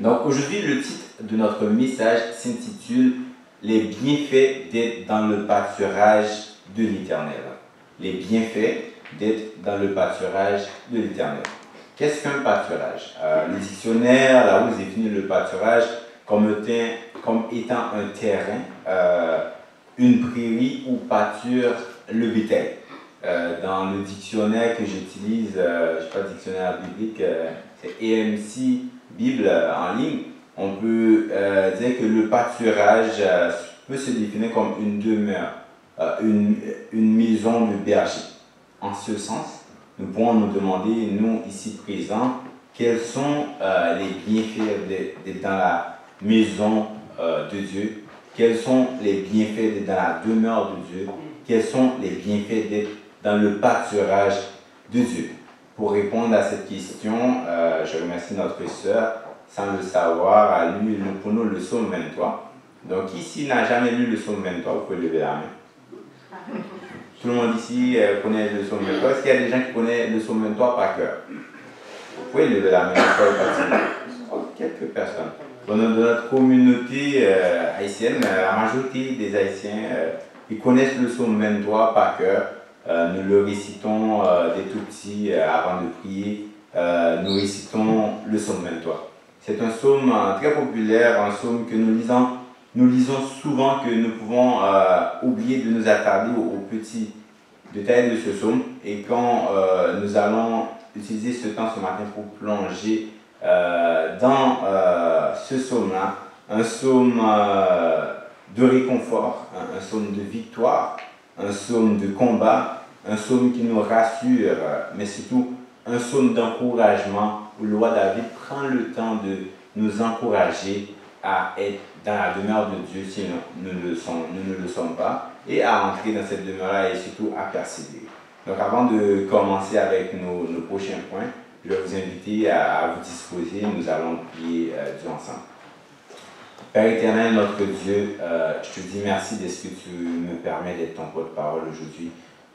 Donc aujourd'hui, le titre de notre message s'intitule Les bienfaits d'être dans le pâturage de l'Éternel. Les bienfaits d'être dans le pâturage de l'Éternel. Qu'est-ce qu'un pâturage? Euh, Le dictionnaire, là où définit le pâturage comme, comme étant un terrain, euh, une prairie où pâture le bétail. Euh, dans le dictionnaire que j'utilise, je ne sais pas, dictionnaire biblique, c'est EMC Bible en ligne, on peut dire que le pâturage peut se définir comme une demeure, une, maison de berger. En ce sens, nous pouvons nous demander, nous ici présents, quels sont euh, les bienfaits d'être dans la maison euh, de Dieu, quels sont les bienfaits d'être dans la demeure de Dieu, quels sont les bienfaits d'être dans le pâturage de Dieu? Pour répondre à cette question, euh, je remercie notre sœur, sans le savoir, a lu pour nous le psaume 23. Donc, ici n'a jamais lu le psaume 23, vous pouvez lever la main. Tout le monde ici euh, connaît le psaume 23. Est-ce qu'il y a des gens qui connaissent le psaume 23 par cœur? Vous pouvez lever la main. Oh, quelques personnes. Dans notre communauté euh, haïtienne, euh, la majorité des Haïtiens, ils connaissent le psaume 23 par cœur. Nous le récitons des tout petits avant de prier. nous récitons le psaume 23. C'est un psaume très populaire, un psaume que nous lisons nous lisons souvent que nous pouvons euh, oublier de nous attarder aux, petits détails de ce psaume. Et quand euh, nous allons utiliser ce temps ce matin pour plonger euh, dans ce psaume-là, un psaume de réconfort, un, psaume de victoire, un psaume de combat, un psaume qui nous rassure, mais surtout un psaume d'encouragement où le roi David prend le temps de nous encourager à être dans la demeure de Dieu si nous, nous, le sommes, ne le sommes pas, et à entrer dans cette demeure-là et surtout à persévérer. Donc avant de commencer avec nos, nos prochains points, je vais vous inviter à, vous disposer, nous allons prier euh, Dieu ensemble. Père éternel, notre Dieu, euh, je te dis merci de ce que tu me permets d'être ton porte-parole aujourd'hui.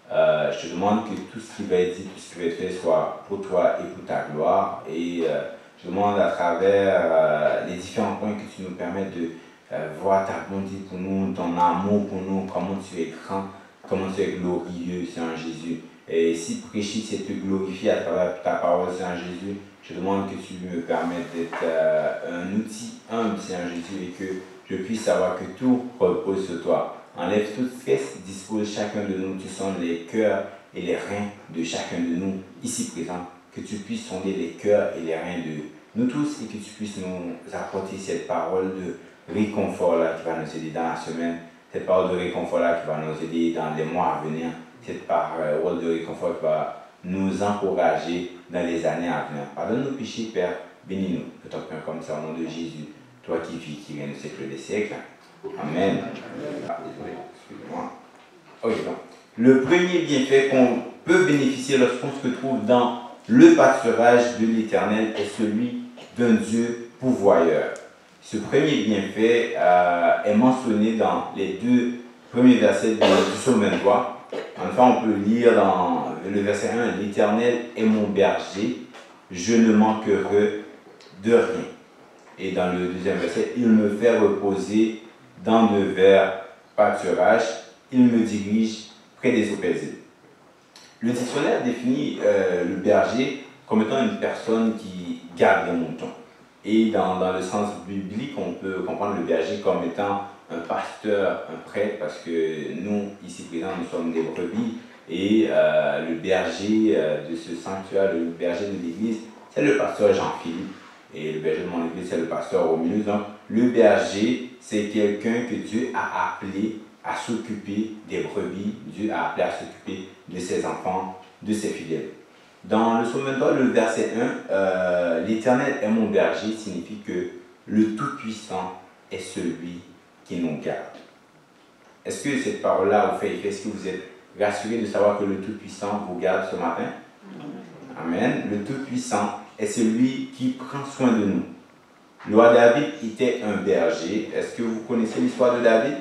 Euh, je te demande que tout ce qui va être dit, tout ce qui va être fait soit pour toi et pour ta gloire. Et euh, je demande à travers les différents points que tu nous permets de voir ta bonté pour nous, ton amour pour nous, comment tu es grand, comment tu es glorieux, Seigneur Jésus. Et si prêcher, c'est te glorifier à travers ta parole, Seigneur Jésus, je demande que tu me permettes d'être euh, un outil humble, Seigneur Jésus, et que je puisse savoir que tout repose sur toi. Enlève tout stress, dispose chacun de nous, tu sens les cœurs et les reins de chacun de nous ici présents, que tu puisses sonder les cœurs et les reins de nous tous et que tu puisses nous apporter cette parole de réconfort là qui va nous aider dans la semaine, cette parole de réconfort là qui va nous aider dans les mois à venir, cette parole de réconfort qui va nous encourager dans les années à venir. Pardonne nos péchés, Père, bénis-nous, que ton Père comme ça au nom de Jésus, toi qui vis, qui viens au siècle des siècles. Amen. Ah, donc. Le premier bienfait qu'on peut bénéficier lorsqu'on se trouve dans le pâturage de l'Éternel est celui d'un Dieu pourvoyeur. Ce premier bienfait euh, est mentionné dans les deux premiers versets du psaume 23. Enfin, on peut lire dans le verset 1, L'Éternel est mon berger, je ne manquerai de rien. Et dans le deuxième verset, il me fait reposer dans de verts pâturages, il me dirige près des eaux. Le dictionnaire définit euh, le berger comme étant une personne qui garde les moutons. Et dans, dans, le sens biblique, on peut comprendre le berger comme étant un pasteur, un prêtre, parce que nous, ici présents, nous sommes des brebis. Et euh, le berger euh, de ce sanctuaire, le berger de l'église, c'est le pasteur Jean-Philippe. Et le berger de mon église, c'est le pasteur milieu. Donc, le berger, c'est quelqu'un que Dieu a appelé à s'occuper des brebis. Dieu a appelé à s'occuper de ses enfants, de ses fidèles. Dans le psaume 23, le verset 1, euh, l'Éternel est mon berger signifie que le Tout-Puissant est celui qui nous garde. Est-ce que cette parole-là vous fait effet? Est-ce que vous êtes rassuré de savoir que le Tout-Puissant vous garde ce matin Amen. Le Tout-Puissant est celui qui prend soin de nous. Le roi David était un berger. Est-ce que vous connaissez l'histoire de David?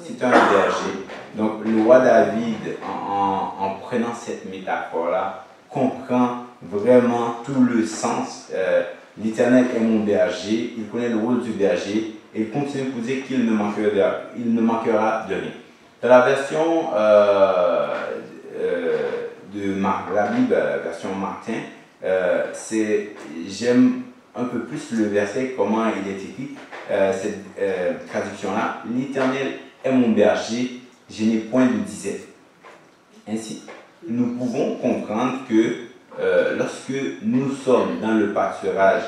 C'est un berger. Donc le roi David, en prenant cette métaphore-là, comprend vraiment tout le sens, euh, L'Éternel est mon berger, il connaît le rôle du berger, et il continue vous dire qu'il ne manquera, il ne manquera de rien. Dans la version euh, euh, de la Bible, la version Martin, euh, j'aime un peu plus le verset, comment il est écrit, cette traduction-là. L'Éternel est mon berger, je n'ai point de disette. Ainsi, nous pouvons comprendre que lorsque nous sommes dans le pâturage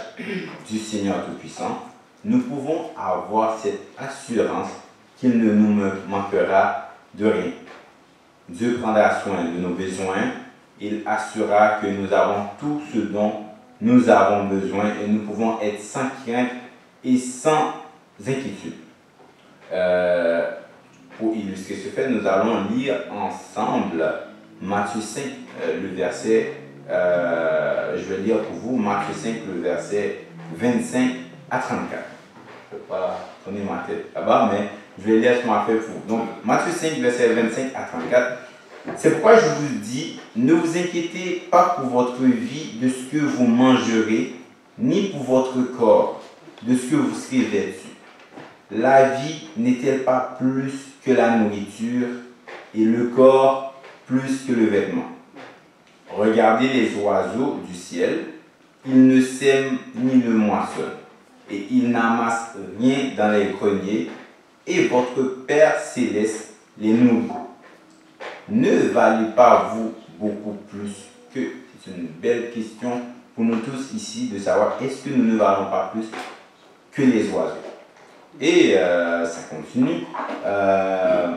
du Seigneur Tout-Puissant, nous pouvons avoir cette assurance qu'il ne nous manquera de rien. Dieu prendra soin de nos besoins. Il assurera que nous avons tout ce dont nous avons besoin et nous pouvons être sans crainte et sans inquiétude. Euh, pour illustrer ce fait, nous allons lire ensemble Matthieu 5, euh, le verset, euh, je vais lire pour vous Matthieu 5, le verset 25 à 34. Je ne vais pas tourner ma tête là-bas, mais je vais lire ce qu'on a fait pour Donc, Matthieu 5, verset 25 à 34. C'est pourquoi je vous dis, ne vous inquiétez pas pour votre vie de ce que vous mangerez, ni pour votre corps de ce que vous serez vêtu. La vie n'est-elle pas plus que la nourriture et le corps plus que le vêtement? Regardez les oiseaux du ciel, ils ne sèment ni ne moissonnent, et ils n'amassent rien dans les greniers, et votre Père céleste les nourrit. Ne valez pas vous beaucoup plus que C'est une belle question pour nous tous ici de savoir est-ce que nous ne valons pas plus que les oiseaux. Et euh, ça continue. Euh,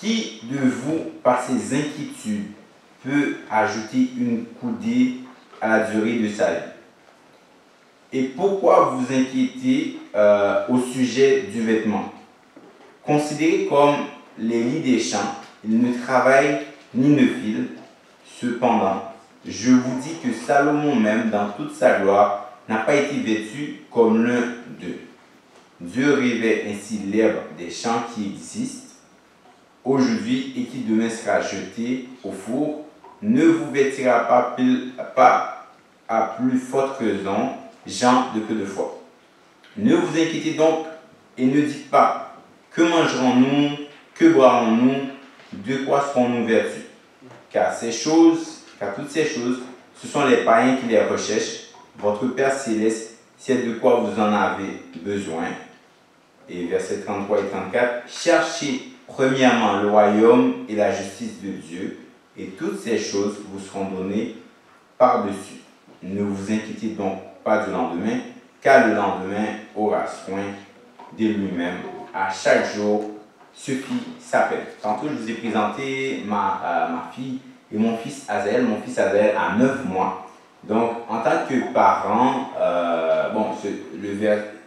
qui de vous, par ses inquiétudes, peut ajouter une coudée à la durée de sa vie? Et pourquoi vous inquiétez euh, au sujet du vêtement? Considérés comme les lits des champs, ils ne travaillent ni ne filent. Cependant, je vous dis que Salomon même, dans toute sa gloire, n'a pas été vêtu comme l'un d'eux. Dieu revêt ainsi l'herbe des champs qui existent aujourd'hui et qui demain sera jeté au four. Ne vous vêtira pas, pas à plus forte raison, Jean de peu de foi. Ne vous inquiétez donc et ne dites pas que mangerons-nous? Que boirons-nous? De quoi serons-nous vêtus Car ces choses, car toutes ces choses, ce sont les païens qui les recherchent. Votre Père céleste sait de quoi vous en avez besoin. Et verset 33 et 34, cherchez premièrement le royaume et la justice de Dieu, et toutes ces choses vous seront données par-dessus. Ne vous inquiétez donc pas du lendemain, car le lendemain aura soin de lui-même à chaque jour suffit sa peine. Tantôt, je vous ai présenté ma, euh, ma fille et mon fils Azel. Mon fils Azel a 9 mois. Donc, en tant que parent, euh, bon, ce, le,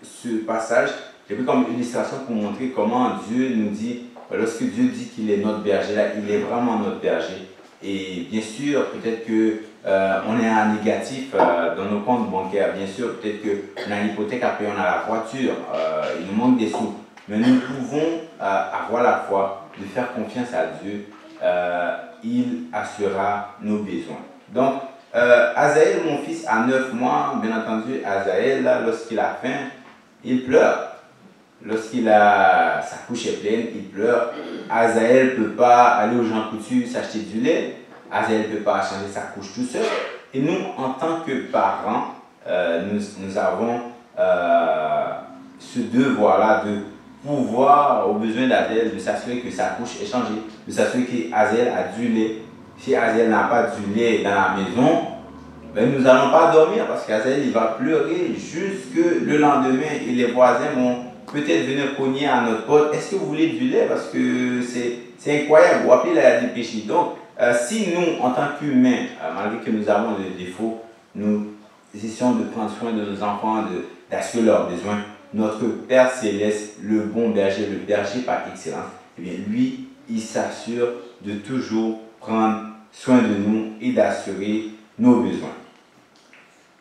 ce passage, j'ai pris comme illustration pour montrer comment Dieu nous dit, lorsque Dieu dit qu'il est notre berger, là, il est vraiment notre berger. Et bien sûr, peut-être que euh, on est en négatif dans nos comptes bancaires. Bien sûr, peut-être qu'on a une hypothèque, après on a la voiture, il nous manque des sous. Mais nous pouvons euh, avoir la foi de faire confiance à Dieu. Euh, il assurera nos besoins. Donc, euh, Azaël, mon fils, a 9 mois, bien entendu, Azaël, lorsqu'il a faim, il pleure. Lorsqu'il a sa couche est pleine, il pleure. Azaël ne peut pas aller au Jean Coutu s'acheter du lait. Azaël ne peut pas changer sa couche tout seul. Et nous, en tant que parents, nous, nous, avons ce devoir-là de pouvoir, aux besoins d'Azel, de s'assurer que sa couche est changée, de s'assurer qu'Azel a du lait. Si Azel n'a pas du lait dans la maison, ben nous n'allons pas dormir parce qu'Azel va pleurer jusque le lendemain et les voisins vont peut-être venir cogner à notre porte. Est-ce que vous voulez du lait? Parce que c'est incroyable. Vous appelez la péché. Donc, euh, si nous, en tant qu'humains, euh, malgré que nous avons des défauts, nous essayons de prendre soin de nos enfants, d'assurer leurs besoins, notre Père céleste, le bon berger, le berger par excellence, eh bien, lui, il s'assure de toujours prendre soin de nous et d'assurer nos besoins.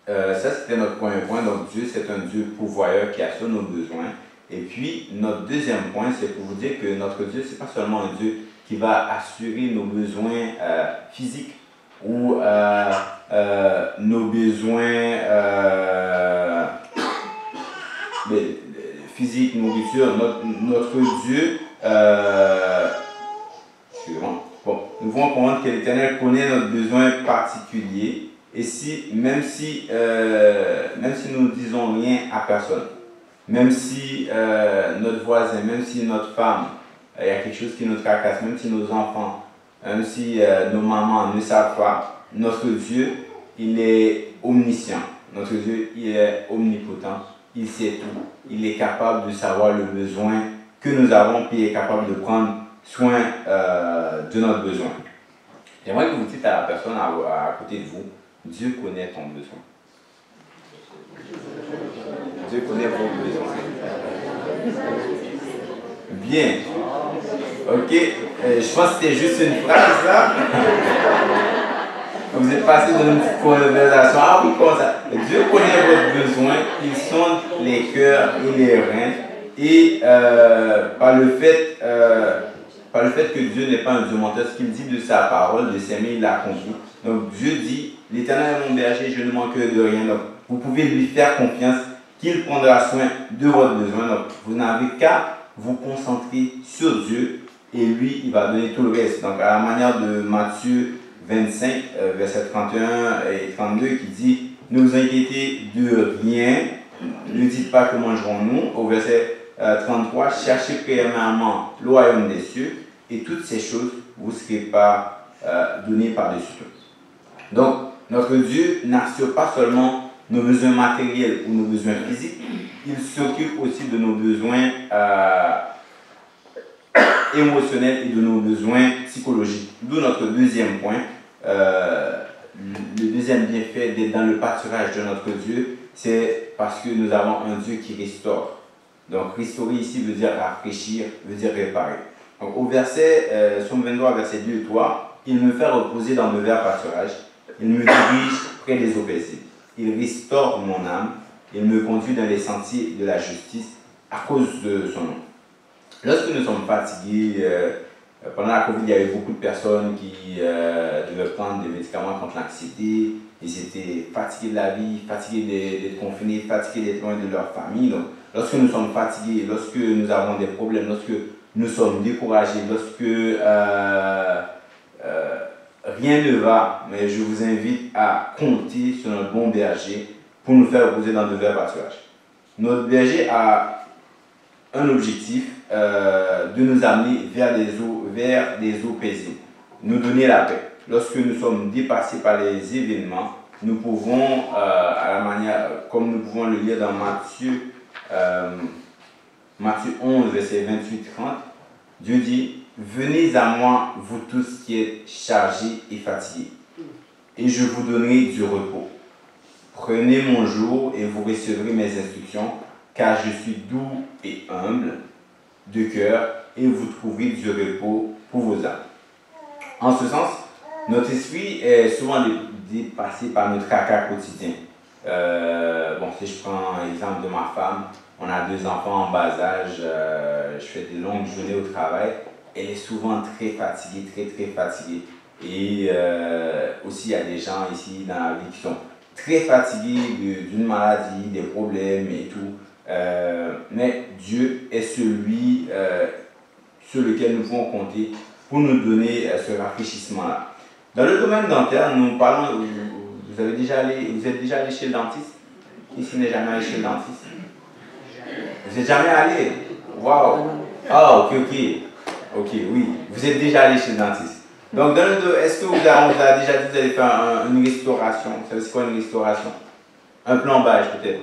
Euh, ça, c'était notre premier point. Donc, Dieu, c'est un Dieu pourvoyeur qui assure nos besoins. Et puis, notre deuxième point, c'est pour vous dire que notre Dieu, c'est pas seulement un Dieu qui va assurer nos besoins euh, physiques ou euh, nos besoins physique, nourriture. Notre, Dieu, euh, nous voulons comprendre que l'Éternel connaît notre besoin particulier. Et si, même si, euh, même si nous ne disons rien à personne, même si euh, notre voisin, même si notre femme, il y a quelque chose qui nous tracasse, même si nos enfants, même si nos mamans ne savent pas, notre Dieu, il est omniscient. Notre Dieu, il est omnipotent. Il sait tout. Il est capable de savoir le besoin que nous avons, puis il est capable de prendre soin euh, de notre besoin. J'aimerais que vous dites à la personne à, côté de vous, Dieu connaît ton besoin. Dieu connaît vos besoins. Bien. Ok. Euh, je pense que c'était juste une phrase là. Vous êtes passé dans une petite conversation. Ah oui, comme ça. Dieu connaît votre besoin. Il sonde les cœurs et les reins. Et euh, par, le fait, euh, par le fait que Dieu n'est pas un Dieu menteur, ce qu'il dit de sa parole, de s'aimer, il l'accomplit. Donc Dieu dit, l'Éternel est mon berger, je ne manque de rien. Donc vous pouvez lui faire confiance qu'il prendra soin de votre besoin. Donc vous n'avez qu'à vous concentrer sur Dieu et lui, il va donner tout le reste. Donc à la manière de Matthieu 25, euh, verset 31 et 32, qui dit Ne vous inquiétez de rien, ne dites pas que mangerons-nous. Au verset 33, euh, cherchez premièrement le royaume des cieux, et toutes ces choses vous serez pas euh, données par-dessus Donc, notre Dieu n'assure pas seulement nos besoins matériels ou nos besoins physiques, il s'occupe aussi de nos besoins émotionnels et de nos besoins psychologiques. D'où notre deuxième point, euh, le deuxième bienfait d'être dans le pâturage de notre Dieu, c'est parce que nous avons un Dieu qui restaure. Donc, restaurer ici veut dire rafraîchir, veut dire réparer. Donc, au verset, euh, 23, verset 2 et 3, il me fait reposer dans le vert pâturage, il me dirige près des eaux paisibles, il restaure mon âme, il me conduit dans les sentiers de la justice à cause de son nom. Lorsque nous sommes fatigués, euh, pendant la Covid, il y avait beaucoup de personnes qui euh, devaient prendre des médicaments contre l'anxiété. Ils étaient fatigués de la vie, fatigués d'être confinés, fatigués d'être loin de leur famille. Donc, lorsque nous sommes fatigués, lorsque nous avons des problèmes, lorsque nous sommes découragés, lorsque euh, rien ne va, mais je vous invite à compter sur notre bon berger pour nous faire reposer dans de verts pâturages. Notre berger a un objectif de nous amener vers des eaux vers des eaux paisibles, nous donner la paix. Lorsque nous sommes dépassés par les événements, nous pouvons, euh, à la manière, comme nous pouvons le lire dans Matthieu, euh, Matthieu 11, verset 28-30, Dieu dit, Venez à moi, vous tous qui êtes chargés et fatigués, et je vous donnerai du repos. Prenez mon jour et vous recevrez mes instructions, car je suis doux et humble de cœur et vous trouverez du repos pour vos âmes. En ce sens, notre esprit est souvent dépassé par notre caca quotidien. Euh, bon, si je prends l'exemple de ma femme, on a deux enfants en bas âge, euh, je fais des longues journées au travail, elle est souvent très fatiguée, très très fatiguée. Et euh, aussi, il y a des gens ici dans la vie qui sont très fatigués d'une maladie, des problèmes et tout. mais Dieu est celui sur lequel nous pouvons compter pour nous donner euh, ce rafraîchissement-là. Dans le domaine dentaire, nous parlons, vous, avez déjà allé, vous êtes déjà allé chez le dentiste? Ici n'est jamais allé chez le dentiste? Vous n'êtes jamais allé? Waouh Ah, ok, ok. Ok, oui. Vous êtes déjà allé chez le dentiste. Donc, est-ce que vous avez, déjà dit que vous allez faire une restauration? Vous savez c'est quoi une restauration? Un plombage peut-être.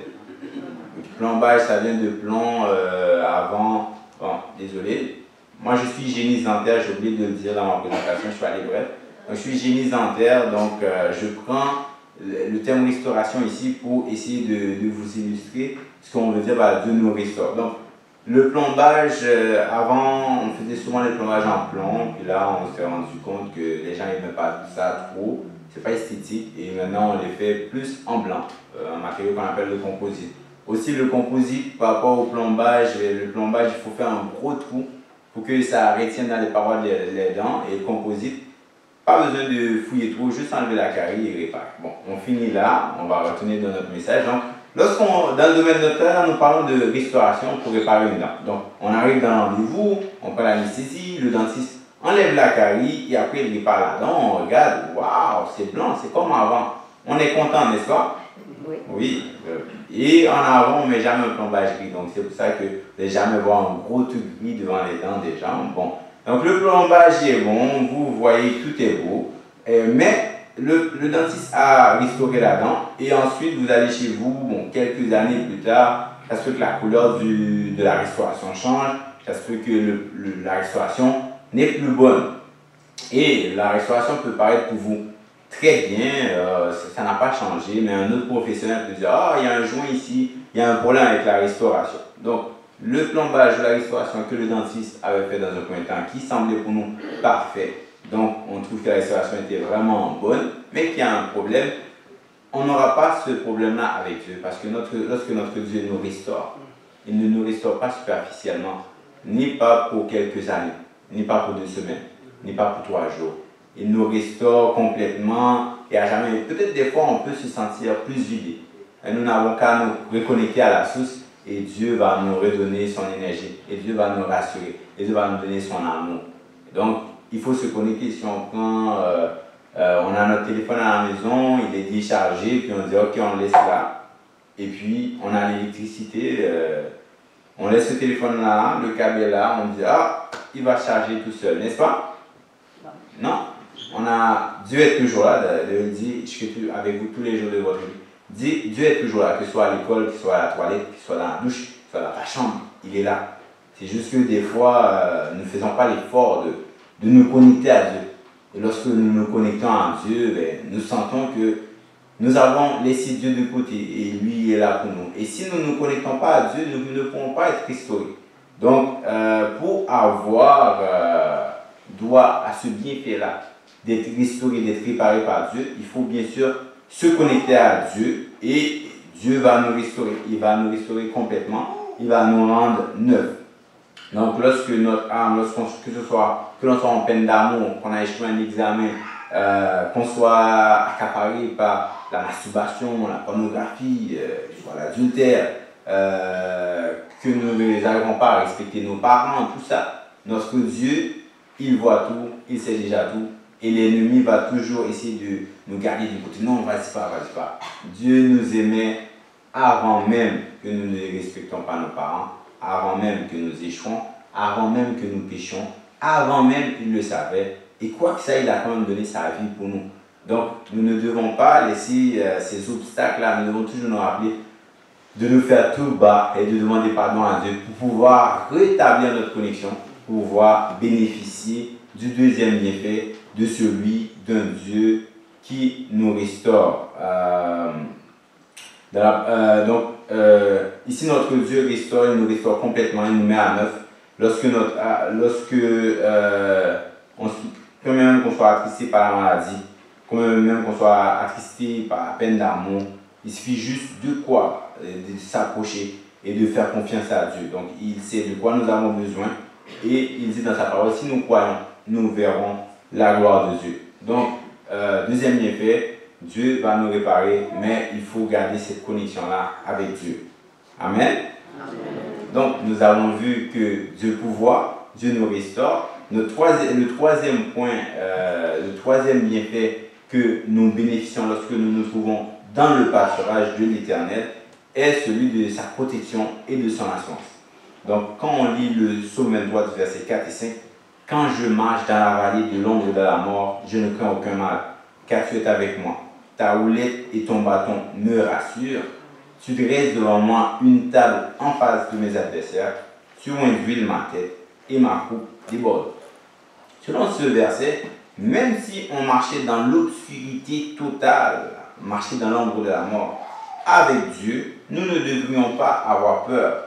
Plombage, ça vient de plomb euh, avant. Bon, désolé, moi, je suis hygiéniste dentaire, j'ai oublié de le dire dans ma présentation, je suis allé bref. Donc, je suis hygiéniste dentaire, donc euh, je prends le terme restauration ici pour essayer de, de vous illustrer ce qu'on veut dire par de nous restaurer. Donc, le plombage, euh, avant, on faisait souvent les plombages en plomb, puis là, on s'est rendu compte que les gens n'aimaient pas ça trop, c'est pas esthétique, et maintenant, on les fait plus en blanc, euh, un matériau qu'on appelle le composite. Aussi, le composite, par rapport au plombage, le plombage, il faut faire un gros trou pour que ça retienne dans les parois les, dents et le composite. Pas besoin de fouiller trop, juste enlever la carie et réparer. Bon, on finit là, on va retourner dans notre message. Donc, lorsqu'on, dans le domaine dentaire, nous parlons de restauration pour réparer une dent. Donc, on arrive dans un rendez-vous, on prend l'anesthésie, le dentiste enlève la carie et après il répare la dent, on regarde, waouh, c'est blanc, c'est comme avant. On est content, n'est-ce pas? Oui. Oui. Et en avant, on ne met jamais un plombage gris. Donc, c'est pour ça que vous n'allez jamais voir un gros truc gris devant les dents des gens. Bon. Donc, le plombage est bon, vous voyez, tout est beau. Euh, mais le, le, dentiste a restauré la dent et ensuite vous allez chez vous, bon, quelques années plus tard, ça se que la couleur du, de la restauration change, ça se que le, la restauration n'est plus bonne. Et la restauration peut paraître pour vous très bien, euh, pas changé, mais un autre professionnel peut dire Ah, il y a un joint ici, il y a un problème avec la restauration. Donc, le plombage de la restauration que le dentiste avait fait dans un premier temps, qui semblait pour nous parfait, donc on trouve que la restauration était vraiment bonne, mais qu'il y a un problème, on n'aura pas ce problème-là avec Dieu, parce que notre, lorsque notre Dieu nous restaure, il ne nous restaure pas superficiellement, ni pas pour quelques années, ni pas pour deux semaines, ni pas pour trois jours. Il nous restaure complètement et à jamais. Peut-être des fois on peut se sentir plus vidé. Et nous n'avons qu'à nous reconnecter à la source et Dieu va nous redonner son énergie et Dieu va nous rassurer et Dieu va nous donner son amour. Donc il faut se connecter. Si on prend, euh, euh, on a notre téléphone à la maison, il est déchargé, puis on dit ok, on le laisse là. Et puis on a l'électricité, euh, on laisse le téléphone là, le câble est là, on dit ah, il va charger tout seul, n'est-ce pas? Non? On a, Dieu est toujours là, Dieu dit, je suis avec vous tous les jours de votre vie. Dieu est toujours là, que ce soit à l'école, que ce soit à la toilette, que ce soit dans la douche, que ce soit dans ta chambre, il est là. C'est juste que des fois, nous ne faisons pas l'effort de, de nous connecter à Dieu. Et lorsque nous nous connectons à Dieu, ben, nous sentons que nous avons laissé Dieu de côté et lui est là pour nous. Et si nous ne nous connectons pas à Dieu, nous ne pourrons pas être restaurés. Donc, euh, pour avoir euh, droit à ce bienfait-là, d'être restauré, d'être réparé par Dieu, il faut bien sûr se connecter à Dieu et Dieu va nous restaurer. Il va nous restaurer complètement. Il va nous rendre neufs. Donc, lorsque notre âme, que ce soit, que l'on soit en peine d'amour, qu'on a échoué un examen, euh, qu'on soit accaparé par la masturbation, la pornographie, euh, l'adultère, euh, que nous n'arrivons pas à respecter nos parents, tout ça, lorsque Dieu, il voit tout, il sait déjà tout, et l'ennemi va toujours essayer de nous garder du côté. Non, vas-y pas, vas-y pas. Dieu nous aimait avant même que nous ne respectons pas nos parents avant même que nous échouons, avant même que nous péchions, avant même qu'il le savait. Et quoi que ça, il a quand même donné sa vie pour nous. Donc, nous ne devons pas laisser euh, ces obstacles-là, nous devons toujours nous rappeler de nous faire tout bas et de demander pardon à Dieu pour pouvoir rétablir notre connexion, pour pouvoir bénéficier du deuxième bienfait de celui d'un Dieu qui nous restaure. Euh, euh, donc, euh, ici, notre Dieu restaure, il nous restaure complètement, il nous met à neuf. Lorsque, notre, lorsque on, quand même qu'on soit attristé par la maladie, quand même qu'on soit attristé par la peine d'amour, il suffit juste de quoi? De s'approcher et de faire confiance à Dieu. Donc, il sait de quoi nous avons besoin et il dit dans sa parole, si nous croyons, nous verrons la gloire de Dieu. Donc, euh, deuxième effet, Dieu va nous réparer, mais il faut garder cette connexion-là avec Dieu. Amen? Donc, nous avons vu que Dieu pouvoir, Dieu nous restaure. Le troisième, le troisième point, euh, le troisième bienfait que nous bénéficions lorsque nous nous trouvons dans le pâturage de l'Éternel est celui de sa protection et de son assurance. Donc, quand on lit le psaume 23 du verset 4 et 5, quand je marche dans la vallée de l'ombre de la mort, je ne crains aucun mal, car tu es avec moi ta houlette et ton bâton me rassurent. Tu dresses devant moi une table en face de mes adversaires. Tu induis ma tête et ma coupe déborde. Selon ce verset, même si on marchait dans l'obscurité totale, marchait dans l'ombre de la mort, avec Dieu, nous ne devrions pas avoir peur.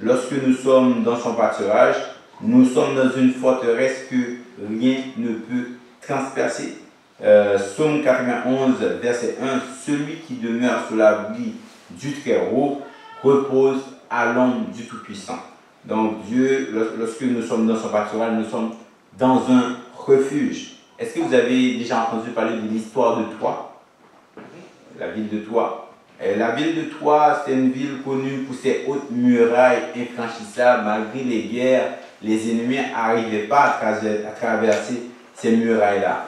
Lorsque nous sommes dans son pâturage, nous sommes dans une forteresse que rien ne peut transpercer. Euh, Psaume 91, verset 1, Celui qui demeure sous l'abri du Très-Haut repose à l'ombre du Tout-Puissant. Donc Dieu, lorsque nous sommes dans son pâturage, nous sommes dans un refuge. Est-ce que vous avez déjà entendu parler de l'histoire de Troie? La ville de Troie la ville de Troyes, c'est une ville connue pour ses hautes murailles infranchissables. Malgré les guerres, les ennemis n'arrivaient pas à, traverser ces murailles-là.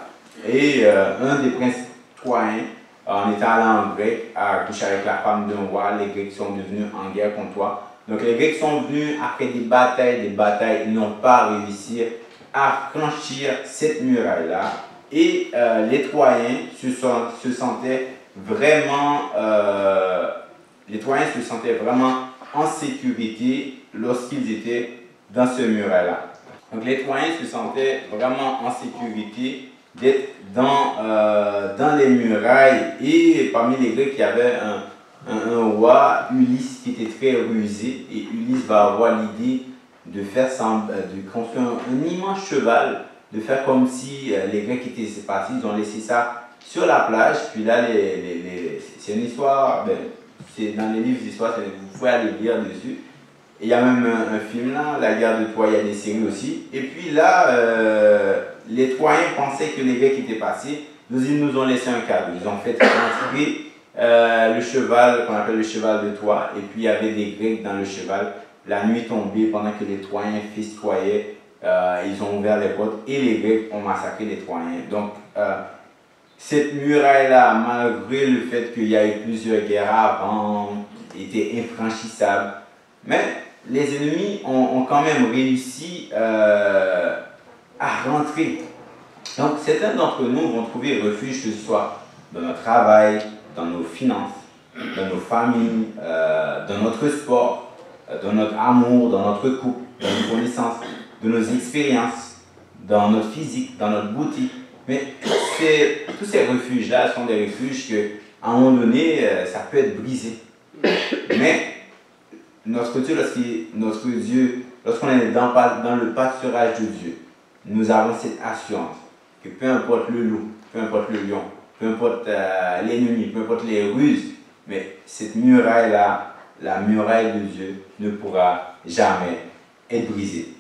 Et euh, un des princes troyens, en étant allé en Grèce, a couché avec la femme d'un roi. Les Grecs sont devenus en guerre contre toi. Donc les Grecs sont venus après des batailles, des batailles, ils n'ont pas réussi à franchir cette muraille-là. Et euh, les Troyens se, sentaient vraiment, euh, les Troyens se sentaient vraiment en sécurité lorsqu'ils étaient dans ce muraille-là. Donc les Troyens se sentaient vraiment en sécurité d'être dans, euh, dans les murailles. Et parmi les Grecs, il y avait un, un, roi, Ulysse, qui était très rusé. Et Ulysse va avoir l'idée de faire de construire un, immense cheval, de faire comme si euh, les Grecs étaient partis, ils ont laissé ça sur la plage. Puis là, les, les, c'est une histoire, ben, c'est dans les livres d'histoire, vous pouvez aller lire dessus. Il y a même un, film là, La guerre de Troie, il y a des séries aussi. Et puis là, euh, les Troyens pensaient que les Grecs étaient passés. Nous, ils nous ont laissé un cadeau. Ils ont fait rentrer euh, le cheval, qu'on appelle le cheval de Troie. Et puis il y avait des Grecs dans le cheval. La nuit tombée, pendant que les Troyens festoyaient, euh, ils ont ouvert les portes et les Grecs ont massacré les Troyens. Donc, cette muraille-là, malgré le fait qu'il y a eu plusieurs guerres avant, était infranchissable. Mais les ennemis ont, quand même réussi euh, à rentrer. Donc certains d'entre nous vont trouver refuge, que ce soit dans notre travail, dans nos finances, dans nos familles, euh, dans notre sport, euh, dans notre amour, dans notre couple, dans nos connaissances, dans nos expériences, dans notre physique, dans notre boutique. Mais tous ces refuges-là sont des refuges que, à un moment donné, ça peut être brisé. Mais notre Dieu, lorsqu'on est dans, dans le pâturage de Dieu, nous avons cette assurance que peu importe le loup, peu importe le lion, peu importe euh, l'ennemi, peu importe les ruses, mais cette muraille-là, la muraille de Dieu, ne pourra jamais être brisée.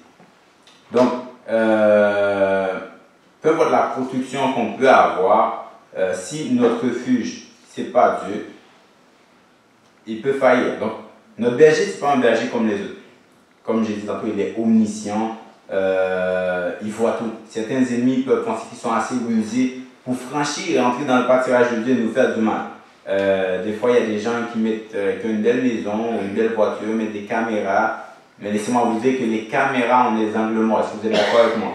Donc, euh, peu importe la protection qu'on peut avoir, euh, si notre refuge, c'est pas Dieu, il peut faillir. Donc, notre berger, ce n'est pas un berger comme les autres. Comme j'ai dit tantôt, il est omniscient, euh, il voit tout. Certains ennemis peuvent penser qu'ils sont assez rusés pour franchir et entrer dans le pâturage de Dieu et nous faire du mal. Euh, des fois, il y a des gens qui mettent euh, une belle maison, une belle voiture, mettent des caméras. Mais laissez-moi vous dire que les caméras ont des angles morts. Est-ce que vous êtes d'accord avec moi?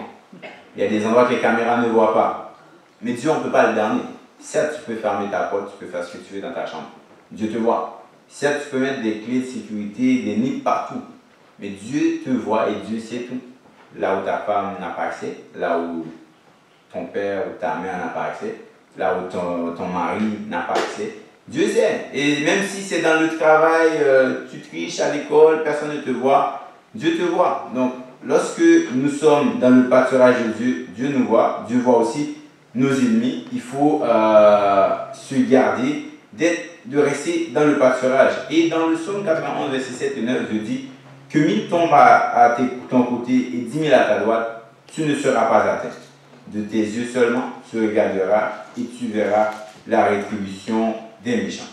Il y a des endroits que les caméras ne voient pas. Mais Dieu, on ne peut pas le dernier. Certes, tu peux fermer ta porte, tu peux faire ce que tu veux dans ta chambre. Dieu te voit. Certes, tu peux mettre des clés de sécurité, des nids partout, mais Dieu te voit et Dieu sait tout. Là où ta femme n'a pas accès, là où ton père ou ta mère n'a pas accès, là où ton, mari n'a pas accès, Dieu sait. Et même si c'est dans le travail, euh, tu triches à l'école, personne ne te voit, Dieu te voit. Donc, lorsque nous sommes dans le pâturage de Dieu, Dieu nous voit, Dieu voit aussi nos ennemis. Il faut euh, se garder d'être de rester dans le pâturage. Et dans le psaume 91, verset 7 et 9, je dis que mille tombent à, ton côté et dix mille à ta droite, tu ne seras pas atteint. De tes yeux seulement, tu regarderas et tu verras la rétribution des méchants.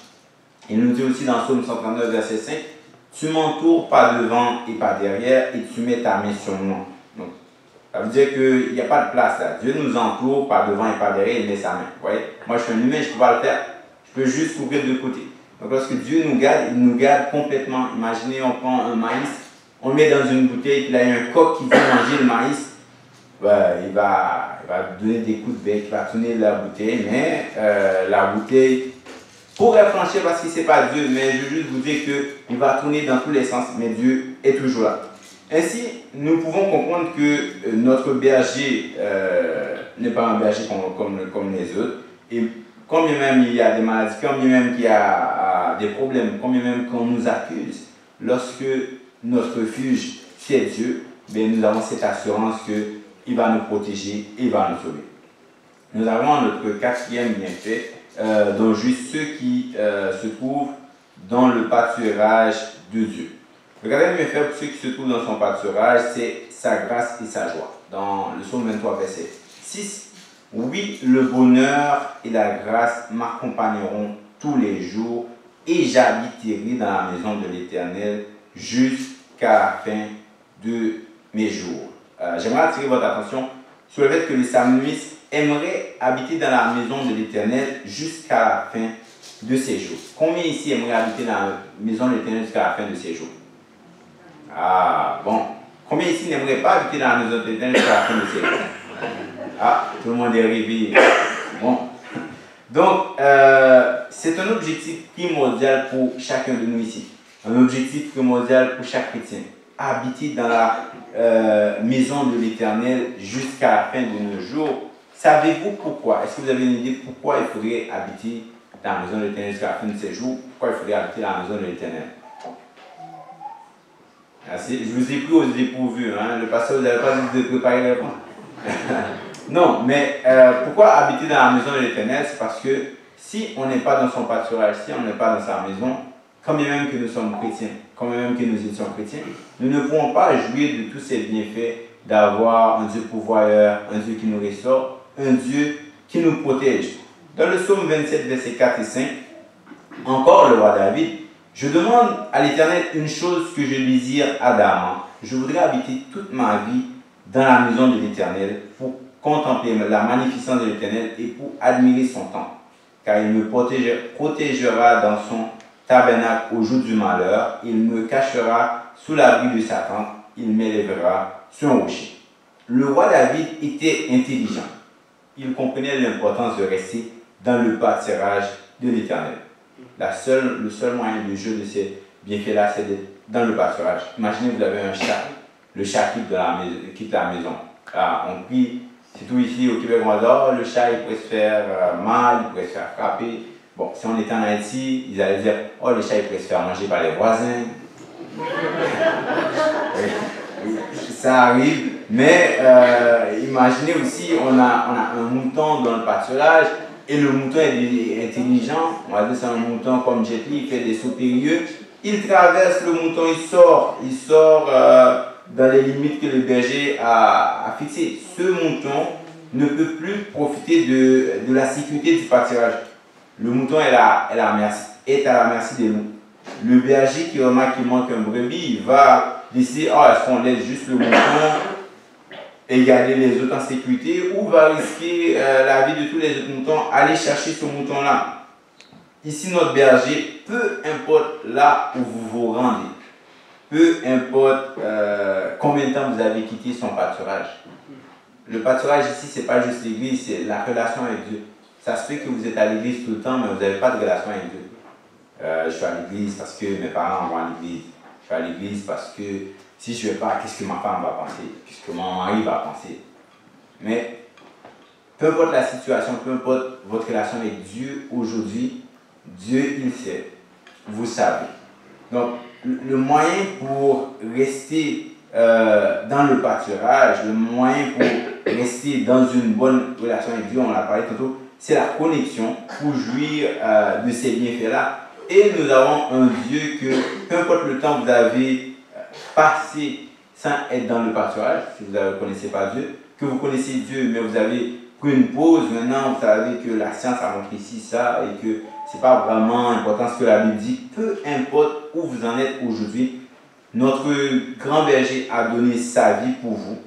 Il nous dit aussi dans psaume 139, verset 5, tu m'entoures pas devant et pas derrière et tu mets ta main sur moi. Donc, ça veut dire qu'il n'y a pas de place là. Dieu nous entoure pas devant et pas derrière, il met sa main. Vous voyez? Moi, je suis un humain, je ne peux pas le faire peut juste couvrir de côté. Donc lorsque Dieu nous garde, il nous garde complètement. Imaginez, on prend un maïs, on le met dans une bouteille, il y a un coq qui vient manger le maïs. il, va, il va donner des coups de bec, il va tourner la bouteille, mais euh, la bouteille pourrait franchir parce que ce n'est pas Dieu, mais je veux juste vous dire qu'il va tourner dans tous les sens, mais Dieu est toujours là. Ainsi, nous pouvons comprendre que euh, notre berger euh, n'est pas un berger comme, comme, comme les autres. Et combien même il y a des maladies, combien même il y a des problèmes, combien même qu'on nous accuse, lorsque notre refuge, c'est Dieu, bien, nous avons cette assurance qu'il va nous protéger et il va nous sauver. Nous avons notre quatrième bienfait, euh, dont juste ceux qui euh, se trouvent dans le pâturage de Dieu. Le quatrième bienfait pour ceux qui se trouvent dans son pâturage, c'est sa grâce et sa joie. Dans le psaume 23, verset 6, oui, le bonheur et la grâce m'accompagneront tous les jours et j'habiterai dans la maison de l'Éternel jusqu'à la fin de mes jours. Euh, j'aimerais attirer votre attention sur le fait que les psalmistes aimeraient habiter dans la maison de l'Éternel jusqu'à la fin de ses jours. Combien ici aimeraient habiter dans la maison de l'Éternel jusqu'à la fin de ses jours? Ah, bon. Combien ici n'aimeraient pas habiter dans la maison de l'Éternel jusqu'à la fin de ses jours? Ah, tout le monde est réveillé. Bon. Donc, euh, c'est un objectif primordial pour chacun de nous ici. Un objectif primordial pour chaque chrétien. Habiter dans la euh, maison de l'Éternel jusqu'à la fin de nos jours. Savez-vous pourquoi? Est-ce que vous avez une idée pourquoi il faudrait habiter dans la maison de l'Éternel jusqu'à la fin de ses jours? Pourquoi il faudrait habiter dans la maison de l'Éternel? Je vous ai pris aux dépourvus. Hein? Le pasteur, vous n'avez pas dit de préparer les. non, mais euh, pourquoi habiter dans la maison de l'Éternel? C'est parce que si on n'est pas dans son pâturage, si on n'est pas dans sa maison, quand même que nous sommes chrétiens, quand même que nous étions chrétiens, nous ne pouvons pas jouir de tous ces bienfaits d'avoir un Dieu pourvoyeur, un Dieu qui nous ressort, un Dieu qui nous protège. Dans le psaume 27, versets 4 et 5, encore le roi David, je demande à l'Éternel une chose que je désire ardemment. Je voudrais habiter toute ma vie dans la maison de l'Éternel contempler la magnificence de l'Éternel et pour admirer son temps. Car il me protégera dans son tabernacle au jour du malheur, il me cachera sous l'abri de sa tente, il m'élèvera sur un rocher. Le roi David était intelligent. Il comprenait l'importance de rester dans le pâturage de l'Éternel. Seule, le seul moyen de jeu de ces bienfaits-là, c'est d'être dans le pâturage. Imaginez, vous avez un chat le chat quitte, la, maison, quitte la maison. Ah, on prie, c'est tout ici au Québec, on oh, le chat, il pourrait se faire euh, mal, il pourrait se faire frapper. Bon, si on était en Haïti, ils allaient dire, oh, le chat, il pourrait se faire manger par les voisins. Ça arrive, mais euh, imaginez aussi, on a, on a un mouton dans le pâturage, et le mouton est intelligent, on va dire c'est un mouton comme Jet il fait des sauts périlleux, il traverse le mouton, il sort, il sort euh, dans les limites que le berger a, fixées. Ce mouton ne peut plus profiter de, de la sécurité du pâturage. Le mouton est, est à la merci des loups. Le berger qui remarque qu'il manque un brebis, il va décider, oh, est-ce qu'on laisse juste le mouton et garder les autres en sécurité ou va risquer euh, la vie de tous les autres moutons, aller chercher ce mouton-là? Ici, notre berger, peu importe là où vous vous rendez, peu importe euh, combien de temps vous avez quitté son pâturage. Le pâturage ici, ce n'est pas juste l'église, c'est la relation avec Dieu. Ça se fait que vous êtes à l'église tout le temps, mais vous n'avez pas de relation avec Dieu. Euh, je suis à l'église parce que mes parents vont à l'église. Je suis à l'église parce que si je ne vais pas, qu'est-ce que ma femme va penser? Qu'est-ce que mon mari va penser? Mais peu importe la situation, peu importe votre relation avec Dieu aujourd'hui, Dieu, il sait. Vous savez. Donc, le moyen pour rester euh, dans le pâturage, le moyen pour rester dans une bonne relation avec Dieu, on l'a parlé tantôt, c'est la connexion pour jouir euh, de ces bienfaits-là. Et nous avons un Dieu que, peu importe le temps que vous avez euh, passé sans être dans le pâturage, si vous ne connaissez pas Dieu, que vous connaissez Dieu, mais vous avez pris une pause, maintenant vous savez que la science a montré ici ça et que c'est pas vraiment important ce que la Bible dit. Peu importe où vous en êtes aujourd'hui, notre grand berger a donné sa vie pour vous.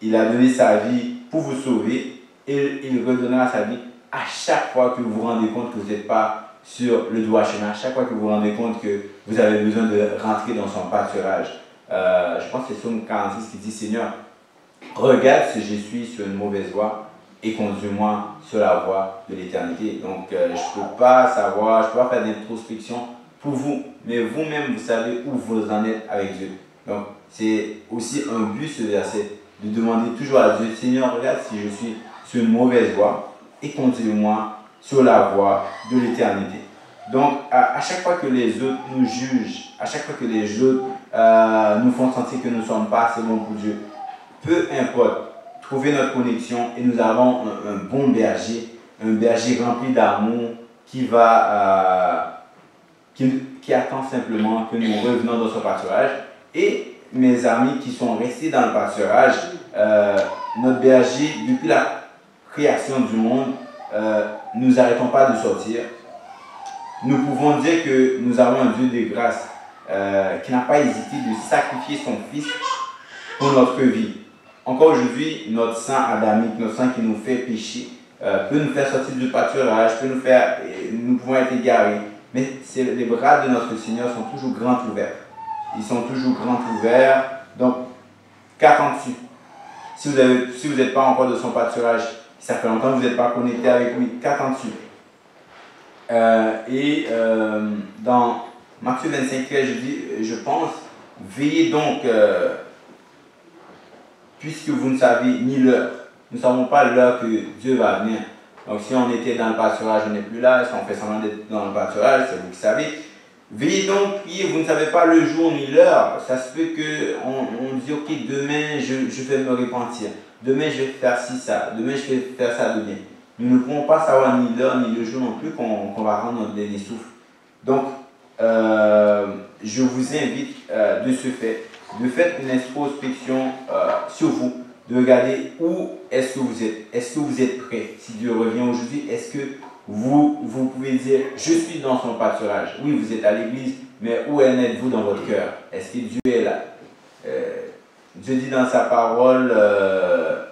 Il a donné sa vie pour vous sauver et il redonnera sa vie à chaque fois que vous vous rendez compte que vous n'êtes pas sur le droit chemin, à chaque fois que vous vous rendez compte que vous avez besoin de rentrer dans son pâturage. Euh, je pense que c'est Somme 46 qui dit Seigneur, regarde si je suis sur une mauvaise voie et conduis-moi sur la voie de l'éternité. Donc, euh, je ne peux pas savoir, je ne peux pas faire d'introspection pour vous, mais vous-même, vous savez où vous en êtes avec Dieu. Donc, c'est aussi un but, ce verset, de demander toujours à Dieu, Seigneur, regarde si je suis sur une mauvaise voie et conduis-moi sur la voie de l'éternité. Donc, à, chaque fois que les autres nous jugent, à chaque fois que les autres euh, nous font sentir que nous ne sommes pas assez bons pour Dieu, peu importe, trouver notre connexion et nous avons un, bon berger, un berger rempli d'amour qui va, euh, qui, attend simplement que nous revenions dans son pâturage. Et mes amis qui sont restés dans le pâturage, euh, notre berger, depuis la création du monde, euh, nous n'arrêtons pas de sortir. nous pouvons dire que nous avons un Dieu de grâce euh, qui n'a pas hésité de sacrifier son Fils pour notre vie. Encore aujourd'hui, notre sang adamique, notre sang qui nous fait pécher, euh, peut nous faire sortir du pâturage, peut nous faire, nous pouvons être égarés. Mais les bras de notre Seigneur sont toujours grands ouverts. Ils sont toujours grands ouverts. Donc, qu'attends-tu? Si vous n'êtes si pas encore de son pâturage, ça fait longtemps que vous n'êtes pas connecté avec lui, qu'attends-tu? Euh, Et euh, dans Matthieu 25, je dis, je pense, veillez donc, puisque vous ne savez ni l'heure nous ne savons pas l'heure que Dieu va venir. Donc si on était dans le pâturage, on n'est plus là. Si on fait semblant d'être dans le pâturage, c'est vous qui savez. Veillez donc, priez, vous ne savez pas le jour ni l'heure. Ça se peut qu'on on dit, ok, demain je, je, vais me repentir. Demain je vais faire ci, ça. Demain je vais faire ça demain. Nous ne pouvons pas savoir ni l'heure ni le jour non plus qu'on va rendre notre dernier souffle. Donc, euh, je vous invite euh, de ce fait, de faire une introspection euh, sur vous de regarder où est-ce que vous êtes. Est-ce que vous êtes prêt Si Dieu revient aujourd'hui, est-ce que vous, pouvez dire, je suis dans son pâturage. Oui, vous êtes à l'église, mais où êtes-vous dans votre cœur? Est-ce que Dieu est là? Euh, Dieu dit dans sa parole, euh, euh,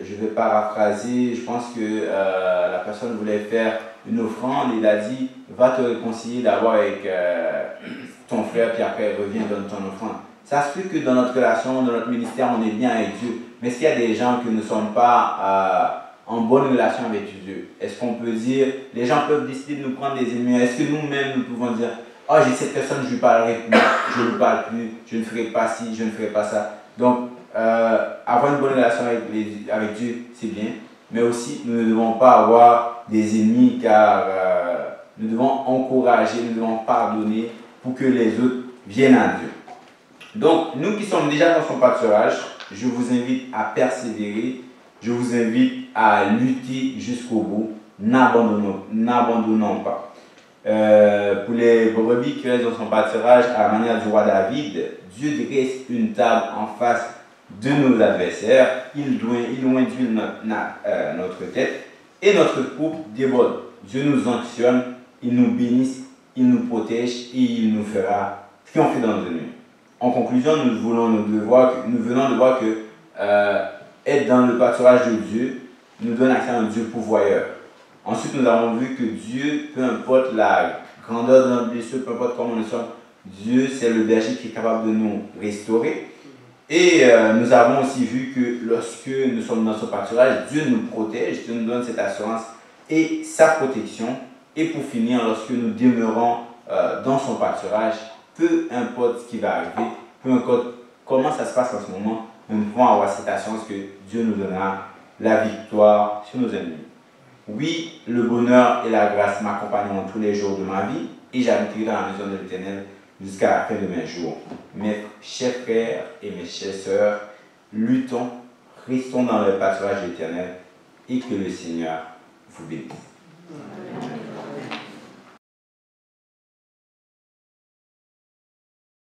je vais paraphraser, je pense que la personne voulait faire une offrande, il a dit, va te réconcilier d'abord avec ton frère, puis après reviens dans ton offrande. Ça se peut que dans notre relation, dans notre ministère, on est bien avec Dieu. Mais qu'il y a des gens qui ne sont pas euh, en bonne relation avec Dieu Est-ce qu'on peut dire, les gens peuvent décider de nous prendre des ennemis Est-ce que nous-mêmes, nous pouvons dire, oh, j'ai cette personne, je ne lui parlerai plus, je ne lui parle plus, je ne ferai pas ci, je ne ferai pas ça. Donc, euh, avoir une bonne relation avec, avec Dieu, c'est bien. Mais aussi, nous ne devons pas avoir des ennemis car euh, nous devons encourager, nous devons pardonner pour que les autres viennent à Dieu. Donc, nous qui sommes déjà dans son pâturage, je vous invite à persévérer, je vous invite à lutter jusqu'au bout, n'abandonnons pas. Euh, pour les brebis qui restent dans son pâturage, à la manière du roi David, Dieu dresse une table en face de nos adversaires, il doit, il notre, euh, notre tête et notre coupe déborde. Dieu nous sanctionne, il nous bénisse, il nous protège et il nous fera triompher dans nos ennemis en conclusion, nous, voulons, nous, nous venons de voir que euh, être dans le pâturage de Dieu nous donne accès à un Dieu pourvoyeur. Ensuite, nous avons vu que Dieu, peu importe la grandeur de notre blessure, peu importe comment nous sommes, Dieu, c'est le berger qui est capable de nous restaurer. Et euh, nous avons aussi vu que lorsque nous sommes dans ce pâturage, Dieu nous protège, Dieu nous donne cette assurance et sa protection. Et pour finir, lorsque nous demeurons euh, dans son pâturage, peu importe ce qui va arriver, peu importe comment ça se passe en ce moment, nous pouvons avoir cette assurance que Dieu nous donnera la victoire sur nos ennemis. Oui, le bonheur et la grâce m'accompagneront tous les jours de ma vie et j'habiterai dans la maison de l'Éternel jusqu'à la fin de mes jours. Mes chers frères et mes chères sœurs, luttons, restons dans le pâturage éternel et que le Seigneur vous bénisse.